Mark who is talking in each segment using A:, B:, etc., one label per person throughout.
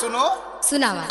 A: सुनो।
B: सुनावा।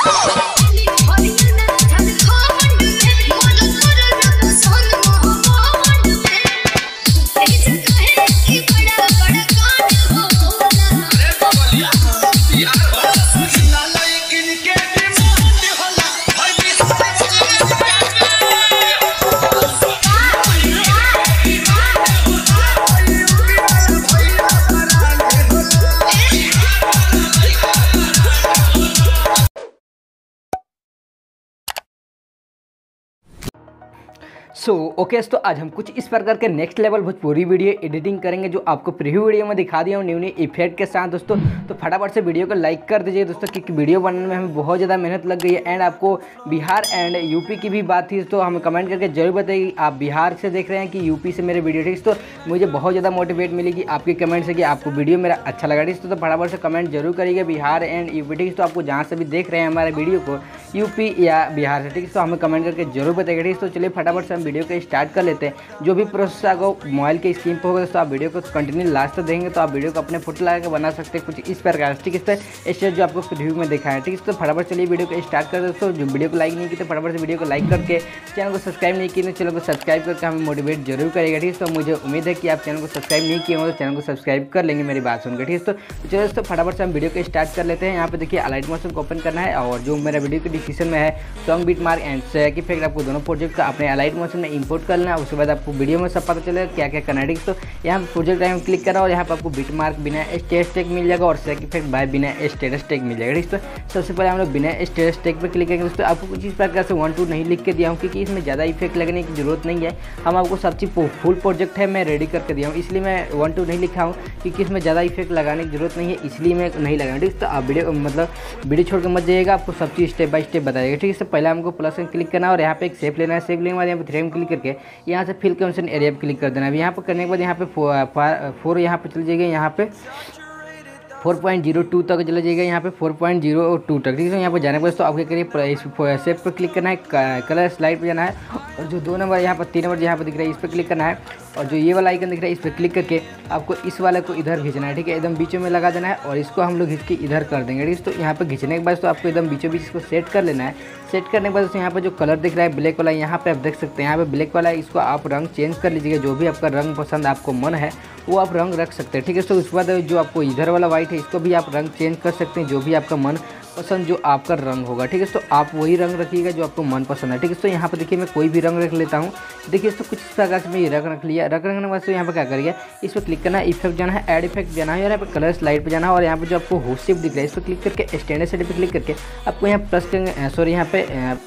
C: So okay तो आज हम कुछ इस प्रकार के next level Bhojpuri video editing करेंगे जो आपको प्रीव्यू वीडियो में दिखा दिया हूँ न्यू न्यू इफ़ेक्ट के साथ, दोस्तों। तो फटाफट से वीडियो को लाइक कर दीजिए, दोस्तों, क्योंकि वीडियो बनाने में हमें बहुत ज़्यादा मेहनत लग गई है। एंड आपको बिहार एंड यूपी की भी बात थी तो हमें कमेंट करके ज़रूर बताइए आप बिहार से देख रहे हैं कि यूपी से मेरे वीडियो ठीक तो मुझे बहुत ज़्यादा मोटिवेट मिलेगी आपके कमेंट से कि आपको वीडियो मेरा अच्छा लगा ठीक तो फटाफट से कमेंट ज़रूर करिएगा बिहार एंड यूपी ठीक तो आपको जहाँ से भी देख रहे हैं हमारे वीडियो को यूपी या बिहार से ठीक तो हमें कमेंट करके ज़रूर बताइएगा। ठीक तो चलिए फटाफट से हम वीडियो को स्टार्ट कर लेते हैं। जो भी प्रोसेस आपको मोबाइल के स्क्रीन पर होगा तो आप वीडियो को कंटिन्यू लास्ट तक देंगे तो आप वीडियो को अपने फ़ोटो लगा के बना सकते हैं कुछ इस प्रकार ठीक है स्टेज जो आपको रिव्यू में दिखा है। ठीक है तो फटाफट चलिए वीडियो को स्टार्ट कर दोस्तों जो वीडियो को लाइक नहीं की तो फटाफट से वीडियो को लाइक करके चैनल को सब्सक्राइब नहीं तो चैनल को सब्सक्राइब करके हमें मोटिवेट ज़रूर करेगा ठीक है तो मुझे उम्मीद है कि आप चैनल को सब्सक्राइब नहीं किए हो तो चैनल को सब्सक्राइब कर लेंगे मेरी बात सुनकर। ठीक है तो चलो दोस्तों, फटाफट से हम वीडियो को स्टार्ट कर लेते हैं। यहाँ पे देखिए अलाइट मोशन को ओपन करना है। और जो मेरा वीडियो के डिस्क्रिप्शन में है song beat mark and shake effect आपको दोनों प्रोजेक्ट का अपने अलाइट मोशन में इंपोर्ट करना है, उसके बाद आपको वीडियो में सब पता चलेगा क्या क्या है तो यहाँ प्रोजेक्ट टाइम क्लिक करा और यहाँ पर आपको बिट मार्क बिना स्टेटस टेक मिल जाएगा और सैक इफ़ेक्ट बाय बिना स्टेटस टेक मिल जाएगा, ठीक तो सबसे पहले हम लोग बिना स्टेटस टेक पर क्लिक करेंगे, दोस्तों। आपको कुछ इस प्रकार से वन टू नहीं लिख के दिया हूँ, क्योंकि इसमें ज़्यादा इफ़ेक्ट लगने की ज़रूरत नहीं है। हम आपको सब चीज़ फुल प्रोजेक्ट है मैं रेडी करके दिया हूँ, इसलिए मैं वन टू नहीं लिखा हूँ, क्योंकि इसमें ज़्यादा इफ़ेक्ट लगाने की ज़रूरत नहीं है, इसलिए मैं नहीं लगाया ठीक तो आप वीडियो मतलब वीडियो छोड़ के मत जाइएगा, आपको सब चीज़ स्टेप बाय स्टेप बताइएगा ठीक है? तो पहले हमको प्लस क्लिक करना और यहाँ पे एक सेफ़ लेना है सेफ़ लेने बाद यहाँ पे थ्री में क्लिक करके यहाँ से फिल कमीशन एरिया पर क्लिक कर देना। अब यहाँ पर करने के बाद यहाँ पे फोर यहाँ पर चले जाएगा, यहाँ पे फोर पॉइंट ज़ीरो टू तक चला जाएगा, यहाँ पे फोर पॉइंट ज़ीरो टू तक। ठीक है यहाँ पर जाने के बाद तो आपके करिए इस सेप पर क्लिक करना है कलर स्लाइड पर जाना है, और जो दो नंबर यहाँ पर, तीन नंबर यहाँ पर दिख रहा है, इस पर क्लिक करना है, और जो ये वाला आइकन दिख रहा है, इस पर क्लिक करके आपको इस वाले को इधर खींचना है, ठीक है, एकदम बीचों में लगा देना है, और इसको हम लोग खींच के इधर कर देंगे, ठीक है तो यहाँ पर खींचने के बाद तो आपको एकदम बीचों बीच इसको सेट कर लेना है। सेट करने के बाद यहाँ पर जो कलर दिख रहा है ब्लैक वाला, यहाँ पर आप देख सकते हैं, यहाँ पर ब्लैक वाला है इसको आप रंग चेंज कर लीजिएगा, जो भी आपका रंग पसंद आपको मन है वो आप रंग रख सकते हैं, ठीक है? तो उसके बाद जो आपको इधर वाला व्हाइट है, इसको भी आप रंग चेंज कर सकते हैं, जो भी आपका मन पसंद जो आपका रंग होगा, ठीक है? तो आप वही रंग रखिएगा जो आपको मन पसंद है, ठीक है? तो यहाँ पर देखिए मैं कोई भी रंग रख लेता हूँ। देखिए तो कुछ इस प्रकार से मैं ये रंग रख लिया। रंग रखने के बाद यहाँ पर क्या करिए, इस पर क्लिक करना है इफ़ेक्ट जाना है एड इफ़ेक्ट जाना है, और यहाँ पर कलर स्लाइड पर जाना है, और यहाँ पर जो आपको होस्ट शिप दिख रहा है, इस पर क्लिक करके स्टैंडर्ड साइड पर क्लिक करके आपको यहाँ प्लस सॉरी यहाँ पे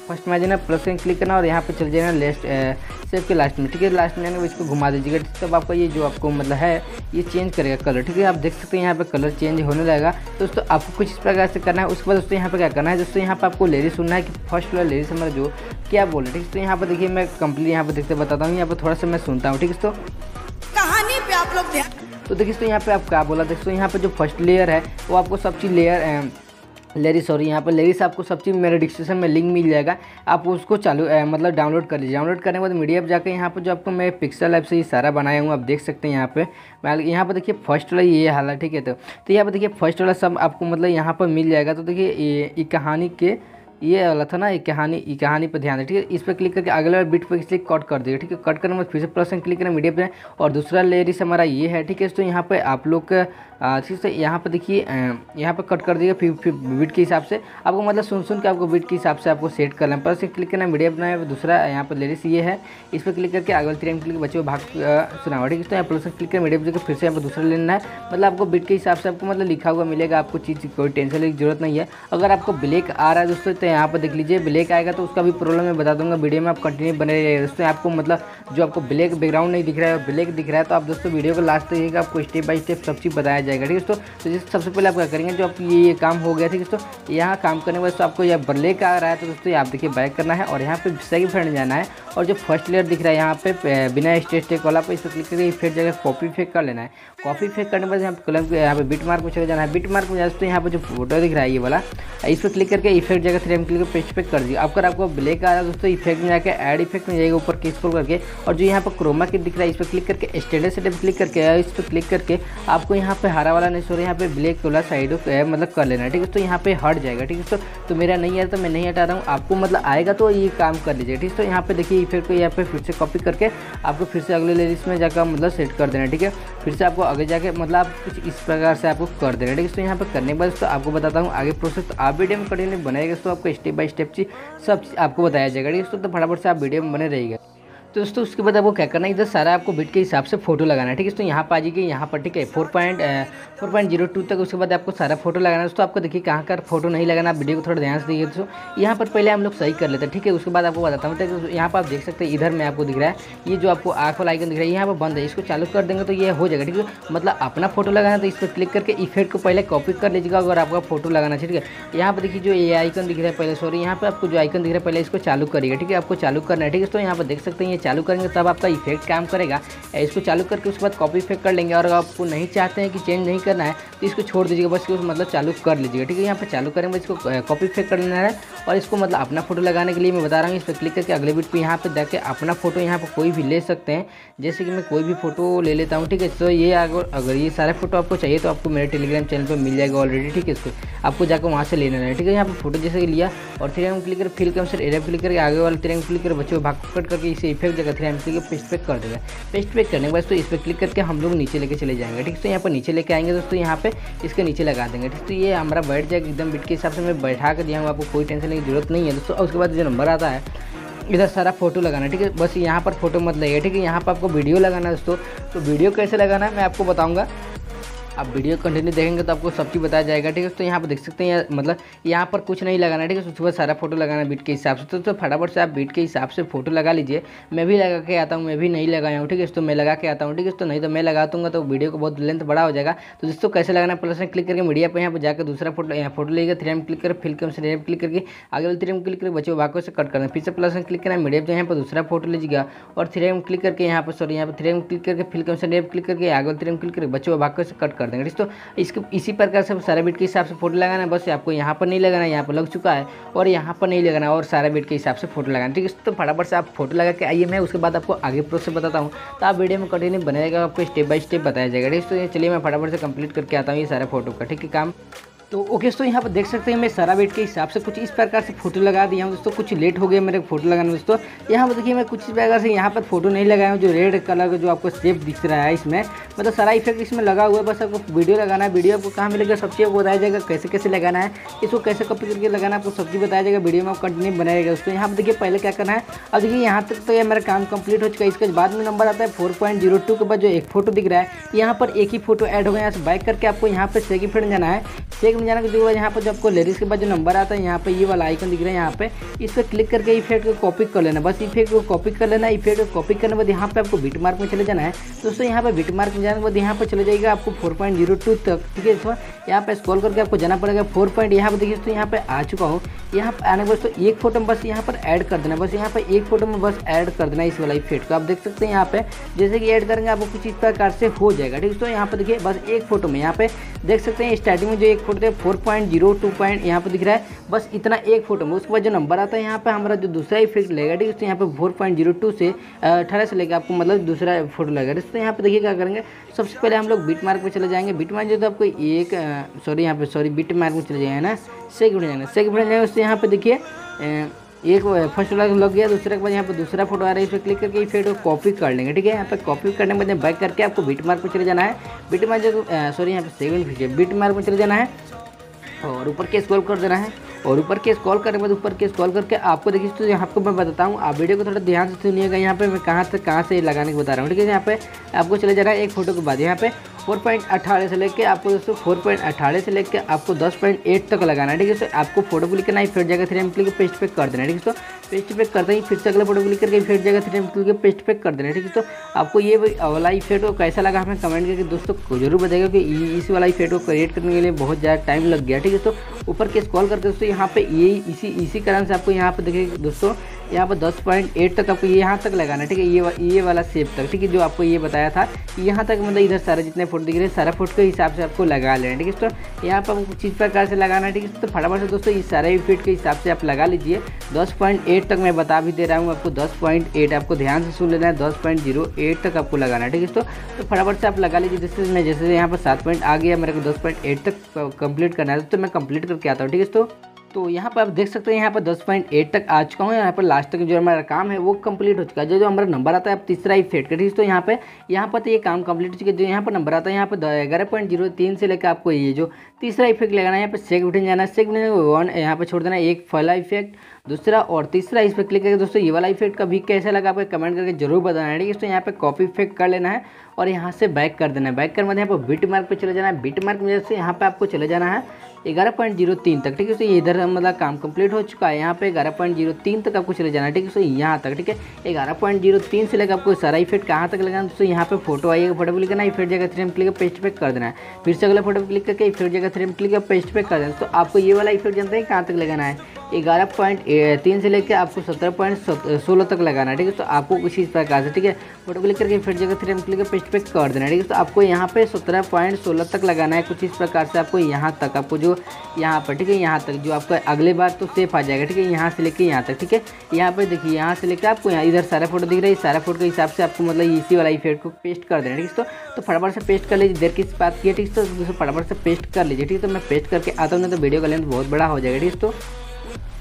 C: फ़र्स्ट में आ जाना, प्लस क्लिक करना, और यहाँ पर चल जाना लेस्ट सेफ़ के लास्ट में, ठीक है? लास्ट में जाना इसको घुमा दीजिएगा तब आपका ये जो आपको मतलब है, ये चेंज करेगा कलर ठीक है? आप देख सकते हैं यहाँ पे कलर चेंज होने लगेगा। दोस्तों, आपको कुछ इस प्रकार से करना है, उसके बाद दोस्तों यहाँ पे क्या करना है? दोस्तों यहाँ पर आपको लेरी सुनना है कि फ़र्स्ट वाला लेरी हमारा जो क्या बोल रहे ठीक है तो यहाँ पर देखिए मैं कंप्लीट यहाँ पर देखते बताता हूँ। यहाँ पर थोड़ा सा मैं सुनता हूँ ठीक है दोस्तों?
D: कहानी पे आप लोग
C: तो देखिए तो यहाँ पे आप क्या बोला? दोस्तों यहाँ पे जो फ़र्स्ट लेयर है वो आपको सब चीज़ लेयर लेरी सॉरी यहाँ पर लेरी आपको सब चीज़ मेरे डिस्क्रिप्शन में लिंक मिल जाएगा। आप उसको चालू ए, मतलब डाउनलोड कर लीजिए। डाउनलोड करने के बाद मीडिया पर जाकर यहाँ पर जो आपको मैं पिक्सल ऐप से ये सारा बनाया हूँ आप देख सकते हैं यहाँ पे। मैं यहाँ पर देखिए फ़र्स्ट वाला ये हाल है ठीक है तो। तो यहाँ पर देखिए फ़र्स्ट वाला सब आपको मतलब यहाँ पर मिल जाएगा। तो देखिए ये कहानी के ये वाला था ना, ये कहानी ये कहानी पर ध्यान दें, ठीक है? इस पर क्लिक करके अगले वाले बिट पर इसलिए कट कर दिएगा ठीक है? कट करने में फिर से प्लस क्लिक करें मीडिया पे और दूसरा लेयरिस हमारा ये है, ठीक है? तो यहाँ पे आप लोग ठीक है? यहाँ पर देखिए यहाँ पर कट कर दिएगा फिर फिर बिट के हिसाब से। आपको मतलब सुन सुन के आपको बिट के हिसाब से आपको सेट करना है। प्लस क्लिक करना मीडिया बनाया दूसरा यहाँ पर लेरिस ये है। इस पर क्लिक करके अगले तीन क्लिक बच्चे को भाग सुना ठीक है? तो यहाँ प्लस क्लिक कर मीडिया पर फिर से यहाँ पर दूसरा लेना है। मतलब आपको बिट के हिसाब से आपको मतलब लिखा हुआ मिलेगा, आपको चीज़ कोई टेंशन की ज़रूरत नहीं है। अगर आपको ब्लैक आ रहा है दोस्तों तो यहाँ पर देख लीजिए, ब्लैक आएगा तो उसका भी प्रॉब्लम मैं बता दूँगा वीडियो में आप कंटिन्यू बने रहिए। दोस्तों, आपको मतलब जो आपको ब्लैक बैकग्राउंड नहीं दिख रहा है, ब्लैक दिख रहा है तो आप दोस्तों वीडियो को लास्ट तक आपको स्टेप बाय स्टेप सब चीज़ बताया जाएगा, ठीक है दोस्तों? तो जैसे सबसे पहले आप क्या करेंगे, जो आप ये काम हो गया, ठीक है दोस्तों? यहाँ काम करने के बाद आपको यह ब्लैक आ रहा है तो दोस्तों आप देखिए बैक करना है, और यहाँ पे सेकंड फ्रेंड जाना है, और जो फ़र्स्ट लेयर दिख रहा है यहाँ पे बिना स्टेट टेक वाला पे इस क्लिक करके फिर जगह कॉपी फेक कर लेना है। कॉपी फेक करने बाद यहाँ पे कलम यहाँ पे बिट मार्क में चले जाना है। बिट मार्क में जाते यहाँ पे जो फ़ोटो दिख रहा है, ये वाला, इस पर क्लिक करके इफ़ेक्ट जगह थ्री हम क्लिक पेस्ट पे कर दिया अब अगर आपको ब्लैक आ रहा है दोस्तों इफ़ेक्ट में जाकर ऐड इफ़ेक्ट में जाएगा ऊपर किस करके। और जो यहाँ पर क्रोमा किट दिख रहा है इस पर क्लिक करके स्टेटस सेटअप क्लिक करके इस पर क्लिक करके आपको यहाँ पे हरा वाला नहीं सो रहा यहाँ पे ब्लैक वाला साइड मतलब कर लेना ठीक है तो यहाँ पे हट जाएगा। ठीक है तो, तो मेरा नहीं है तो मैं नहीं हटा रहा हूँ। आपको मतलब आएगा तो ये काम कर लीजिए। ठीक है तो यहाँ पे देखिए इफ़ेक्ट को यहाँ पे फिर से कॉपी करके आपको फिर से अगले लिस्ट में जाकर मतलब सेट कर देना ठीक है फिर से आपको आगे जाके मतलब आप कुछ इस प्रकार से आपको कर देना ठीक है तो यहाँ पे करने के बाद आपको बताता हूँ आगे प्रोसेस तो आप वीडियो में कंटिन्यू बनाएगा तो आपको स्टेप बाय स्टेप चीज़ सब आपको बताया जाएगा। ठीक है तो फटाफट से आप वीडियो में बने रहेगा तो दोस्तों, उसके बाद आपको क्या करना है? इधर सारा आपको बिट के हिसाब से फ़ोटो लगाना है, ठीक है? तो यहाँ पर आ जाइए, यहाँ पर, ठीक है? Four point four point zero two तक उसके बाद आपको सारा फ़ोटो लगाना है। दोस्तों, आपको देखिए कहाँ का फ़ोटो नहीं लगाना वीडियो को थोड़ा ध्यान से देखिए दोस्तों। यहाँ पर पहले हम लोग सही कर लेते हैं, ठीक है? उसके बाद आपको बताता हूँ तो यहाँ पर आप देख सकते हैं, इधर में आपको दिख रहा है, ये जो आपको आँख वाला आइकन दिख रहा है, यहाँ पर बंद है, इसको चालू कर देंगे तो ये हो जाएगा, ठीक है? मतलब अपना फ़ोटो लगाना तो इस पर क्लिक करके इफ़ेक्ट को पहले कॉपी कर लीजिएगा अगर आपका फ़ोटो लगाना है, ठीक है? यहाँ पर देखिए जो ये आइकन दिख रहा है पहले सॉरी यहाँ पर आपको जो आइकन दिख रहा है, पहले इसको चालू करिएगा, ठीक है? आपको चालू करना है, ठीक है? तो यहाँ पर देख सकते हैं चालू करेंगे, तब आपका इफ़ेक्ट काम करेगा। इसको चालू करके उसके बाद कॉपी इफ़ेक्ट कर लेंगे। और आपको नहीं चाहते हैं कि चेंज नहीं करना है तो इसको छोड़ दीजिएगा, बस इसको मतलब चालू कर लीजिएगा। ठीक है, यहाँ पर चालू करेंगे इसको कॉपी इफ़ेक्ट कर लेना है। और इसको मतलब अपना फ़ोटो लगाने के लिए मैं बता रहा हूँ, इस पर क्लिक करके अगले बीट पर यहाँ पर जाके अपना फ़ोटो यहाँ पर कोई भी ले सकते हैं। जैसे कि मैं कोई भी फ़ोटो ले लेता हूँ, ठीक है। तो ये अगर ये सारे फ़ोटो आपको चाहिए तो आपको मेरे टेलीग्राम चैनल पर मिल जाएगा ऑलरेडी ठीक है। इसको आपको जाकर वहाँ से लेना है, ठीक है। यहाँ पर फ़ोटो जैसे लिया, और थ्री क्लिक कर fill come sir area click करके आगे वाले एम क्लिक कर, बच्चों भाग कट करके इसे इफ़ेक्ट जगह थ्री एम के पेस्ट पे कर देगा। पेस्ट पे करने के बाद तो इस पर क्लिक करके हम लोग नीचे लेके चले जाएँगे, ठीक? है तो यहाँ पर नीचे लेके आएँगे, दोस्तों, यहाँ पे इसके नीचे लगा देंगे, ठीक? तो ये हमारा बैठ जाएगा एकदम बिट के हिसाब से, मैं बैठा कर दिया हूँ, आपको कोई टेंशन की ज़रूरत नहीं है, दोस्तों। उसके बाद जो नंबर आता है, इधर सारा फ़ोटो लगाना, ठीक है? बस यहाँ पर फ़ोटो मत लगे ठीक है? यहाँ पर आपको वीडियो लगाना है, दोस्तों। तो वीडियो कैसे लगाना है, मैं आपको बताऊँगा। आप वीडियो कंटिन्यू देखेंगे तो आपको सब चीज़ बताया जाएगा ठीक है? तो यहाँ पर देख सकते हैं मतलब यहाँ पर कुछ नहीं लगाना ठीक है? बाद सारा फ़ोटो लगाना बीट के हिसाब से। तो, तो फटाफट से आप बीट के हिसाब से फ़ोटो लगा लीजिए। मैं भी लगा के आता हूँ मैं भी नहीं लगाया हूँ ठीक है? तो मैं लगा के आता हूँ ठीक है? तो नहीं तो मैं लगा दूँगा तो वीडियो को बहुत लेंथ बड़ा हो जाएगा। तो दोस्तों कैसे लगाना प्लस में क्लिक करके मीडिया पर यहाँ पर जाकर दूसरा फ़ोटो यहाँ फ़ोटो लेगा थ्री एम क्लिक कर फिल कम से क्लिक करके आगे वाले थ्री क्लिक करके बच्चे बाकों से कट करना फिर से प्लस में क्लिक करना मीडिया पर यहाँ पर दूसरा फ़ोटो लीजिएगा और थ्री क्लिक करके यहाँ पर सॉरी यहाँ पर थ्री क्लिक करके फिल कम से क्लिक करके आगे वाले थ्री क्लिक करके बच्चों बाकों से कट कर देंगे तो इसके, इसी प्रकार से सारा बिट के हिसाब से फ़ोटो लगाना है, बस आपको यहाँ पर नहीं लगाना है, यहाँ पर लग चुका है, और यहाँ पर नहीं लगाना और सारे बिट के हिसाब से फ़ोटो लगाना ठीक है? तो फटाफट से आप फ़ोटो लगा के आइए, मैं उसके बाद आपको आगे प्रोसेस बताता हूँ। तो आप वीडियो में कंटिन्यू बनाएगा आपको स्टेप बाय स्टेप बताया जाएगा, ठीक तो चलिए मैं फटाफट से कंप्लीट करके आता हूँ ये सारा फ़ोटो का, ठीक है, काम? तो ओके दोस्तों, यहाँ पर देख सकते हैं, मैं सारा वेट के हिसाब से कुछ इस प्रकार से फ़ोटो लगा दिया हूँ। दोस्तों, कुछ लेट हो गया मेरे फ़ोटो लगाने दोस्तों। यहाँ पर देखिए, मैं कुछ इस प्रकार से यहाँ पर फ़ोटो नहीं लगाया हूँ, जो रेड कलर का जो आपको सेप दिख रहा है इसमें। मतलब सारा इफ़ेक्ट इसमें लगा हुआ है, बस आपको वीडियो लगाना है। वीडियो आपको कहाँ मिलेगा सब चीज़ बताया जाएगा कैसे कैसे लगाना है। इसको कैसे कॉपी करके लगाना है, आपको सब चीज़ बताया जाएगा। वीडियो में आप कंटिन्यू बनाएगा, दोस्तों। यहाँ पर देखिए, पहले क्या करना है, अब देखिए, यहाँ तक तो ये मेरा काम कंप्लीट हो चुका है। इसके बाद में नंबर आता है फोर के बाद जो एक फ़ोटो दिख रहा है, यहाँ पर एक ही फ़ोटो ऐड हो गया यहाँ से बाइक करके आपको यहाँ पर सेकी फ्रेंड जाना है। सेक में जाने के बाद यहाँ पर जो आपको लेडीज़ के बाद जो नंबर आता है यहाँ पे ये वाला आइकन दिख रहा है यहाँ पे इस पर क्लिक करके इफ़ेक्ट को कॉपी कर लेना बस इफ़ेक्ट को कॉपी कर लेना इफ़ेक्ट को कॉपी करने के बाद यहाँ पे आपको बिट मार्क में चले जाना है दोस्तों यहाँ पे बिट मार्क में जाने के बाद यहाँ पर चले जाएगा आपको फोर पॉइंट ज़ीरो टू तक ठीक है दोस्तों यहाँ पे स्कॉल करके आपको जाना पड़ेगा फोर पॉइंट यहाँ पर देखिए दोस्तों यहाँ पे आ चुका हूँ यहाँ पर आने के बाद तो एक फ़ोटो में बस यहाँ पर ऐड कर देना बस यहाँ पर एक फ़ोटो में बस ऐड कर देना इस वाला इफ़ेक्ट को आप देख सकते हैं यहाँ पे जैसे कि ऐड करेंगे आपको कुछ इस प्रकार से हो जाएगा ठीक है दोस्तों यहाँ पर देखिए बस एक फ़ोटो में यहाँ पे देख सकते हैं स्टार्टिंग में जो एक फ़ोटो है four point zero two point यहाँ पर दिख रहा है। बस इतना एक फ़ोटो में, उसके बाद जो नंबर आता है यहाँ पे, हमारा जो दूसरा इफ़ेक्ट लगेगा ठीक है? तो यहाँ पे फोर पॉइंट ज़ीरो टू से अठारह से लेकर आपको मतलब दूसरा फ़ोटो लगेगा तो यहाँ पे देखिए क्या करेंगे। सबसे पहले हम लोग बीट मार्क पे चले जाएँगे। बीट मार्क जो तो आपको एक सॉरी यहाँ पे सॉरी बीट मार्क में चले जाएँगे ना? सेक बन जाएँगे सेक बन जाएँगे, उससे यहाँ पे देखिए एक फ़र्स्ट वाला लग गया, दूसरे के बाद यहाँ पर दूसरा फ़ोटो आ रहा है, इस पर क्लिक करके इफ़ेक्ट को कॉपी कर लेंगे, ठीक है? यहाँ पर कॉपी करने के बाद बैक करके आपको बीट मार्क पर चले जाना है। बीट मार्क जो सॉरी यहाँ पे सेवन बीट मार्क में चले जाना है। और ऊपर के स्क्रॉल कर देना है। और ऊपर के स्क्रॉल करने के बाद ऊपर के स्क्रॉल करके आपको देखिए तो यहाँ पर मैं बताता हूँ, आप वीडियो को थोड़ा ध्यान से सुनिएगा यहाँ पे, मैं कहाँ से कहाँ से लगाने को बता रहा हूँ, ठीक है? यहाँ पे आपको चले जा रहा है एक फ़ोटो के बाद, यहाँ पे फोर पॉइंट अठारह से लेकर आपको दोस्तों, फोर पॉइंट अठारह से लेकर आपको दस पॉइंट एट तक लगाना है, ठीक है? सो आपको फ़ोटो क्लिक करना है फिर जगह थ्री एम क्लिक पेस्ट पे कर देना है, ठीक है? तो पेस्ट पैक करते ही फिर से अगले फ़ोटो क्लिक करके फिर जगह थ्री एम क्लिक पेस्ट पे कर देना ठीक है? तो आपको ये वाला इफ़ेक्ट को कैसा लगा हमें कमेंट करके दोस्तों को ज़रूर बताएगा कि इस वाला इफ़ेक्ट को क्रिएट करने के लिए बहुत ज़्यादा टाइम लग गया ठीक है? तो ऊपर के स्कॉल करके दोस्तों यहाँ पे ये इसी इसी कारण से आपको यहाँ पे देखिए दोस्तों यहाँ पर दस पॉइंट एट तक आपको यहाँ तक लगाना ठीक है? ये वा, ये वाला सेप तक ठीक है? जो आपको ये बताया था कि यहाँ तक मतलब इधर सारे जितने फ़ोटो दिख रहे हैं सारा फ़ोटो के हिसाब से आपको लगा लेना ठीक है? दोस्तों यहाँ पर आपको प्रकार से लगाना है ठीक है? तो फटाफट से दोस्तों इस सारे इफ़ेक्ट के हिसाब से आप लगा लीजिए दस पॉइंट एट तक मैं बता भी दे रहा हूँ, आपको दस पॉइंट एट आपको ध्यान से सुन लेना है, दस पॉइंट ज़ीरो एट तक आपको लगाना है, ठीक है दोस्तों? तो फटाफट से आप लगा लीजिए, जैसे मैं जैसे यहाँ पर सात पॉइंट आ गया, मेरे को दस पॉइंट एट तक कंप्लीट करना है तो मैं कंप्लीट करके आता हूँ, ठीक है दोस्तों? तो यहाँ पर आप देख सकते हैं, यहाँ पर 10.8 तक आ चुका हूँ, यहाँ पर लास्ट तक जो हमारा काम है, वो कंप्लीट हो चुका है। जो जो हमारा नंबर आता है, आप तीसरा ही फेट करिए तो यहाँ पे। यहाँ पर तो ये काम कंप्लीट हो चुका है, जो यहाँ पर नंबर आता है, यहाँ पर ग्यारह पॉइंट ज़ीरो तीन से लेकर आपको ये जो तीसरा इफ़ेक्ट लगाना है, यहाँ पर सेक बटन जाना है। सेक बटन वन यहाँ पर छोड़ देना एक फला इफ़ेक्ट। दूसरा और तीसरा इस पर क्लिक करके दोस्तों, ये वाला इफ़ेक्ट का भी कैसा लगा आपको कमेंट करके ज़रूर बताना है, ठीक है? तो यहाँ पे कॉपी इफ़ेक्ट कर लेना है और यहाँ से बैक कर देना है। बैक कर मतलब यहाँ पर बिट मार्क पे चले जाना है। बिट मार्क में से यहाँ पे आपको चले जाना है ग्यारह पॉइंट ज़ीरो तीन तक, ठीक है? तो इधर मतलब काम कंप्लीट हो चुका है। यहाँ पे ग्यारह पॉइंट ज़ीरो तीन तक आपको चले जाना है, ठीक है? तो यहाँ तक, ठीक है? ग्यारह पॉइंट ज़ीरो तीन से लेकर आपको सारा इफ़ेक्ट कहाँ तक लगाना तो यहाँ पे फ़ोटो आइएगा फ़ोटो क्लिक करना इफ़ेक्ट जगह थ्री क्लिक पेस्ट पे कर देना है। फिर से अगला फ़ोटो क्लिक करके इफ़ेक्ट जगह थ्री क्लिक पेस्ट पे कर दें। तो आपको ये वाला इफ़ेक्ट जानते हैं कहाँ तक लगाना है? ग्यारह पॉइंट तीन से लेकर आपको सत्रह पॉइंट सोलह तक लगाना है ठीक है तो आपको इस प्रकार से ठीक है फ़ोटो क्लिक करके फिर जगह थ्री क्लिक पेस्ट पे कर देना है ठीक है तो आपको यहाँ पे सत्रह पॉइंट सोलह तक लगाना है कुछ इस प्रकार से आपको यहाँ तक आपको जो यहाँ पर ठीक है यहाँ तक जो आपका अगले बार तो सेफ़ आ जाएगा ठीक है यहाँ से लेकर यहाँ तक ठीक है यहाँ पर देखिए यहाँ से लेकर आपको यहाँ इधर सारा फ़ोटो दिख रहा है सारा फ़ोटो के हिसाब से आपको मतलब इसी वाला इफ़ेक्ट को पेस्ट कर देना ठीक है तो फटाफट से पेस्ट कर लीजिए देर किस बात की है ठीक है तो फटाफट से पेस्ट कर लीजिए ठीक है तो मैं पेस्ट करके आता हूँ ना तो वीडियो का लेंथ बहुत बड़ा हो जाएगा ठीक है तो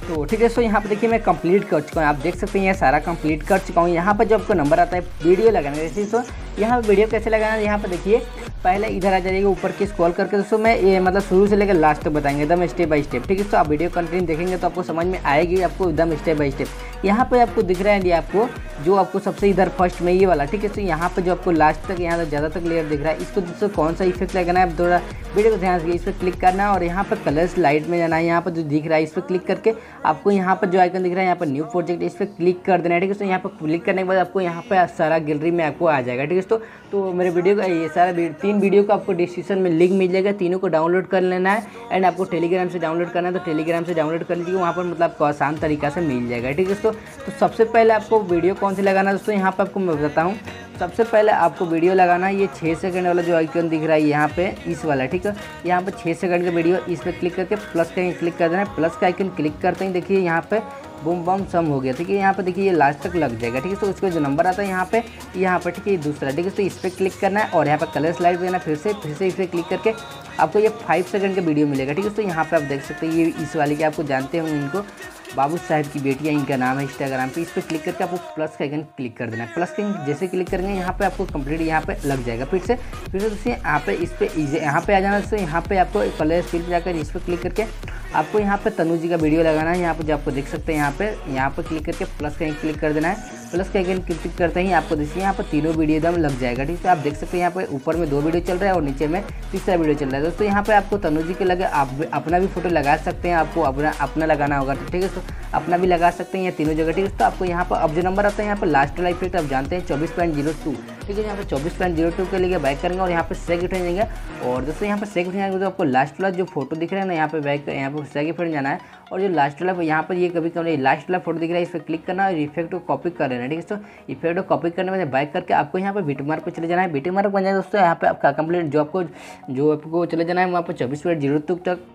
C: तो ठीक है सो यहाँ पर देखिए मैं कंप्लीट कर चुका हूँ। आप देख सकते हैं ये सारा कंप्लीट कर चुका हूँ। यहाँ पर जो आपको नंबर आता है वीडियो लगाना जैसे तो यहाँ पर वीडियो कैसे लगाना है, यहाँ पर देखिए, पहले इधर आ जाइएगा, ऊपर की स्क्रॉल करके। दोस्तों मैं ये मतलब शुरू से लेकर लास्ट तक बताएँगे, एकदम स्टेप बाय स्टेप ठीक है तो आप वीडियो कंटिन्यू देखेंगे तो आपको समझ में आएगी, आपको एकदम स्टेप बाय स्टेप यहाँ पे आपको दिख रहा है, ये आपको, जो आपको सबसे इधर फ़र्स्ट में ये वाला। ठीक है तो यहाँ पे जो आपको लास्ट तक, यहाँ तक ज़्यादा तक लेयर दिख रहा है। इसको दोस्तों कौन सा इफ़ेक्ट लगाना है, आप थोड़ा वीडियो को ध्यान से इस पर क्लिक करना है। और यहाँ पर कलर्स लाइट में जाना है, यहाँ पर जो दिख रहा है, इस पर क्लिक करके आपको यहाँ पर जो आइकन दिख रहा है, यहाँ पर न्यू प्रोजेक्ट इस पर क्लिक कर देना है, ठीक है तो यहाँ पर क्लिक करने के बाद आपको यहाँ पर सारा गैलरी में आपको आ जाएगा, ठीक है तो तो मेरे वीडियो का ये सारा तीन वीडियो का आपको डिस्क्रिप्शन में लिंक मिल जाएगा, तीनों को डाउनलोड कर लेना है एंड आपको टेलीग्राम से डाउनलोड करना है तो टेलीग्राम से डाउनलोड कर लीजिए, वहाँ पर मतलब आपको आसान तरीका से मिल जाएगा, ठीक है दोस्तों? तो सबसे पहले आपको वीडियो कौन सी लगाना है दोस्तों? यहाँ पर आपको मैं बताता हूँ। सबसे पहले आपको वीडियो लगाना है। ये छः सेकंड वाला जो आइकन दिख रहा है यहाँ पे, इस वाला, ठीक है? यहाँ पे छः सेकंड का वीडियो, इस पर क्लिक करके प्लस का क्लिक कर देना है। प्लस का आइकन क्लिक करते ही देखिए यहाँ पे बूम बम सम हो गया, ठीक है? यहाँ पे देखिए ये लास्ट तक लग जाएगा, ठीक है? तो उसका जो नंबर आता है यहाँ पे यहाँ पे, ठीक है? दूसरा, ठीक है? तो इस पर क्लिक करना है और यहाँ पर कलर स्लाइड देना फिर से फिर से इस पर क्लिक करके आपको ये फाइव सेकंड का वीडियो मिलेगा, ठीक है? तो यहाँ पे आप देख सकते हैं, ये इस वाले के आपको जानते होंगे इनको। बाबू साहब की बेटियाँ इनका नाम है इंस्टाग्राम पे। इस पर क्लिक करके आपको प्लस का आइकन क्लिक कर देना। है प्लस का जैसे क्लिक करेंगे, यहाँ पे आपको कंप्लीट यहाँ पे लग जाएगा। फिर से फिर से दोस्तों यहाँ पे इस पर यहाँ पे आ जाना। दोस्तों यहाँ पे आपको कलर स्किल जाकर इस पर क्लिक करके आपको यहाँ पे तनु जी का वीडियो लगाना है। यहाँ पर जो आपको देख सकते हैं, यहाँ पे, यहाँ पर क्लिक करके प्लस का क्लिक कर देना है। प्लस के आइकन क्लिक करते ही आपको देखिए यहाँ पर तीनों वीडियो एकदम लग जाएगा ठीक है आप देख सकते हैं यहाँ पर ऊपर में दो वीडियो चल रहा है और नीचे में तीसरा वीडियो चल रहा है दोस्तों यहाँ पर आपको तनु जी के लगे आप अपना भी फ़ोटो लगा सकते हैं आपको अपना अपना लगाना होगा ठीक है तो अपना भी लगा सकते हैं यहाँ तीनों जगह ठीक है तो आपको यहाँ पर अब जो नंबर आता है यहाँ पर लास्ट वाला इफ़ेक्ट आप जानते हैं चौबीस पॉइंट ज़ीरो टू ठीक है यहाँ पर चौबीस पॉइंट ज़ीरो टू के लिए बैक करेंगे और यहाँ पर सेक उठे जाएँगे और दोस्तों यहाँ पर सेक उठे जाएँगे तो आपको लास्ट वाला जो फ़ोटो दिख रहा है ना यहाँ पर बैक यहाँ पर सेक इफ़ेक्ट जाना है और जो लास्ट वाला यहाँ पर ये कभी कभी लास्ट वाला फ़ोटो दिख रहा है इस पर क्लिक करना और इफ़ेक्ट को कॉपी कर ठीक है दोस्तों? इफ़ेक्ट को कॉपी करने में बाइक करके आपको यहाँ पर बीटी मार्क पर चले जाना है। बीटी मार्क बन जाए दोस्तों, यहाँ पे आपका कंप्लीट जो आपको जो आपको चले जाना है, वहाँ पर चौबीस पॉइंट ज़ीरो तक।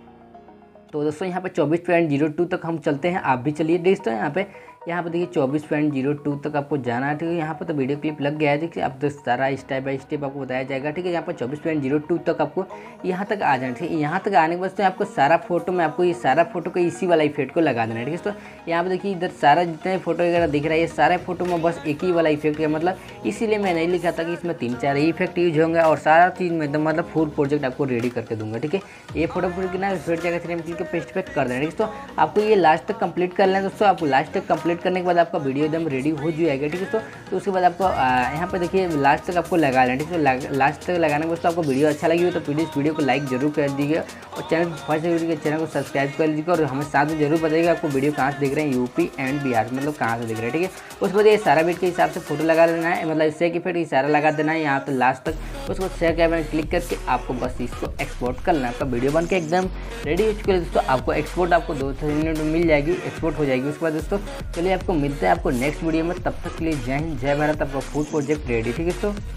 C: तो दोस्तों, यहाँ पे चौबीस पॉइंट ज़ीरो टू तक हम चलते हैं। आप भी चलिए दोस्तों? यहाँ पे यहाँ पर देखिए चौबीस पॉइंट ज़ीरो टू तक आपको जाना है, ठीक है? यहाँ पर तो वीडियो क्लिप लग गया है, देखिए। अब तो सारा स्टेप बाय स्टेप आपको बताया जाएगा, ठीक है? यहाँ पर चौबीस पॉइंट ज़ीरो टू तक आपको यहाँ तक आ जाना ठीक है? यहाँ तक आने के बाद तो आपको सारा फ़ोटो में आपको ये सारा फ़ोटो को इसी वाला इफ़ेक्ट को लगा देना है, ठीक है? तो यहाँ पर देखिए इधर सारा जितने फ़ोटो वगैरह दिख रहा है, ये सारे फ़ोटो में बस एक ही वाला इफ़ेक्ट है मतलब इसीलिए मैं नहीं लिखा था कि इसमें तीन चार इफ़ेक्ट यूज़ होंगे और सारा चीज़ में एकदम मतलब फुल प्रोजेक्ट आपको रेडी करके दूँगा, ठीक है? ये फ़ोटो पूरी ना फिर जगह थ्री एम पेस्ट पे कर देना, ठीक है? तो आपको ये लास्ट तक कंप्लीट कर लेना दोस्तों। आपको लास्ट तक कंप्लीट करने के बाद आपका वीडियो एकदम रेडी हो जाएगा ठीक है तो, तो उसके बाद आपको यहाँ पर देखिए लास्ट तक आपको लगा लेना ठीक है लास्ट तक लगाने के बाद तो आपको वीडियो अच्छा लगी हो तो प्लीज़ वीडियो को लाइक ज़रूर कर दीजिए और चैनल फ़र्स्ट चैनल को सब्सक्राइब कर लीजिए और हमें साथ में ज़रूर बताइएगा आपको वीडियो कहाँ से देख रहे हैं यूपी एंड बिहार मतलब कहाँ से देख रहे हैं ठीक है? उसके बाद ये सारा बीट के हिसाब से फ़ोटो लगा लेना है मतलब इससे कि फिर इशारा लगा देना है यहाँ तो लास्ट तक। उसके शेयर के बटन क्लिक करके आपको बस इसको एक्सपोर्ट करना है। आपका वीडियो बन के एकदम रेडी हो चुके दोस्तों आपको एक्सपोर्ट आपको दो तीन मिनट में मिल जाएगी एक्सपोर्ट हो जाएगी। उसके बाद दोस्तों चलिए आपको मिलते हैं आपको नेक्स्ट वीडियो में, तब तक के लिए जय हिंद, जय भारत, आपका फ़ूड प्रोजेक्ट रेडी ठीक है दोस्तों